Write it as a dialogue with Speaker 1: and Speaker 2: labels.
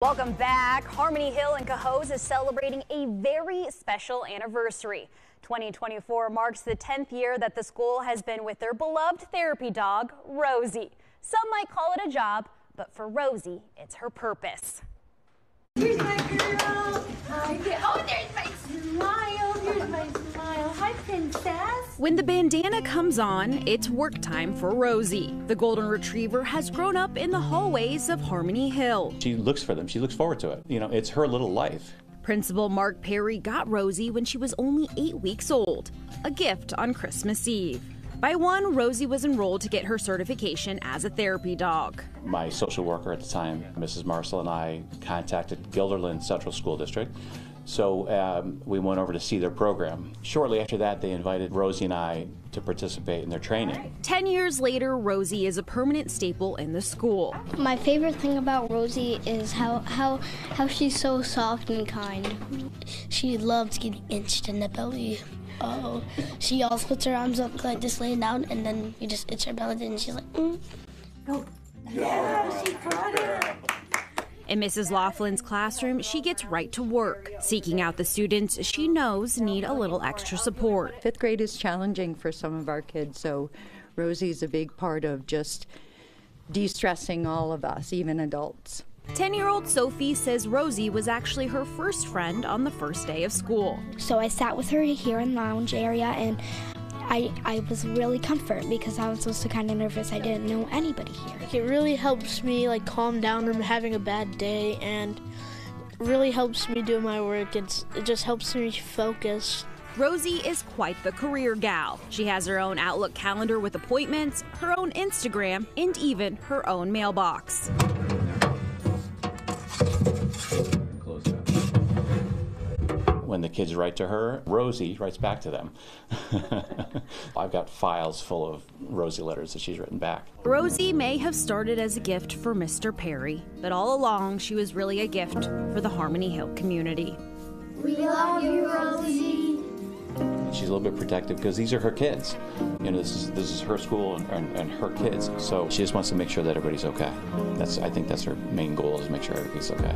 Speaker 1: Welcome back. Harmony Hill in Cohoes is celebrating a very special anniversary. 2024 marks the 10th year that the school has been with their beloved therapy dog, Rosie. Some might call it a job, but for Rosie, it's her purpose.
Speaker 2: Here's my girl. Hi. Oh, there's my
Speaker 3: When the bandana comes on, it's work time for Rosie. The golden retriever has grown up in the hallways of Harmony Hill.
Speaker 4: She looks for them. She looks forward to it. You know, it's her little life.
Speaker 3: Principal Mark Perry got Rosie when she was only eight weeks old, a gift on Christmas Eve. By one, Rosie was enrolled to get her certification as a therapy dog.
Speaker 4: My social worker at the time, Mrs. Marcel, and I contacted Guilderland Central School District. So um, we went over to see their program. Shortly after that, they invited Rosie and I to participate in their training.
Speaker 3: Ten years later, Rosie is a permanent staple in the school.
Speaker 5: My favorite thing about Rosie is how, how, how she's so soft and kind.
Speaker 6: She loves getting itched in the belly. Oh, she always puts her arms up like this laying down, and then you just itch her belly, and she's like, mm.
Speaker 2: Oh, yeah, she caught it.
Speaker 3: In Mrs. Laughlin's classroom, she gets right to work, seeking out the students she knows need a little extra support.
Speaker 7: Fifth grade is challenging for some of our kids, so Rosie's a big part of just de stressing all of us, even adults.
Speaker 3: 10 year old Sophie says Rosie was actually her first friend on the first day of school.
Speaker 5: So I sat with her here in lounge area and I, I was really comfort because I was also kind of nervous. I didn't know anybody here.
Speaker 8: It really helps me like calm down from having a bad day and really helps me do my work. It's, it just helps me focus.
Speaker 3: Rosie is quite the career gal. She has her own Outlook calendar with appointments, her own Instagram, and even her own mailbox.
Speaker 4: When the kids write to her, Rosie writes back to them. I've got files full of Rosie letters that she's written back.
Speaker 3: Rosie may have started as a gift for Mr. Perry, but all along she was really a gift for the Harmony Hill community.
Speaker 2: We love you, Rosie.
Speaker 4: She's a little bit protective because these are her kids. You know, this is this is her school and, and, and, her kids. So she just wants to make sure that everybody's okay. That's I think that's her main goal is make sure everybody's okay.